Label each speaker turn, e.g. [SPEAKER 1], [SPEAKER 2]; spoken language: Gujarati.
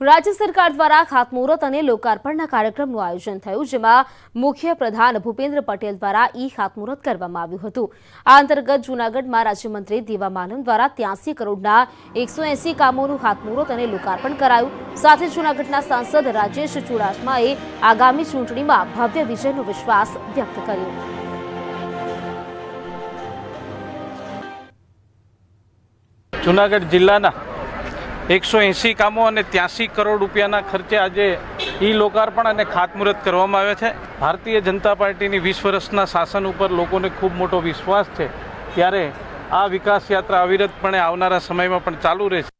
[SPEAKER 1] રાજ્ય સરકાર દ્વારા ખાતમુહૂર્ત અને લોકાર્પણના કાર્યક્રમનું આયોજન થયું, જેમાં મુખ્ય પ્રધાન ભૂપેન્દ્ર પટેલ દ્વારા ઈ ખાતમુહૂર્ત કરવામાં આવ્યું હતું. આ અંતર્ગત જૂનાગઢમાં રાજ્યમંત્રી દેવા માનવ દ્વારા ત્યાસી કરોડના એકસો એસી કામોનું ખાતમુહૂર્ત અને લોકાર્પણ કરાયું. સાથે જૂનાગઢના સાંસદ રાજેશ ચુડાસમાએ આગામી ચૂંટણીમાં ભવ્ય વિજયનો વિશ્વાસ વ્યક્ત કર્યો.
[SPEAKER 2] જુનાગઢ જિલ્લાના એકસો એંસી કામો અને ત્યાંસી કરોડ રૂપિયાના ખર્ચે આજે ઈ લોકાર્પણ અને ખાતમુહૂર્ત કરવામાં આવ્યા છે. ભારતીય જનતા પાર્ટીની વીસ વર્ષના શાસન ઉપર લોકોને ખૂબ મોટો વિશ્વાસ છે. ત્યારે આ વિકાસ યાત્રા અવિરતપણે આવનારા સમયમાં પણ ચાલુ રહેશે.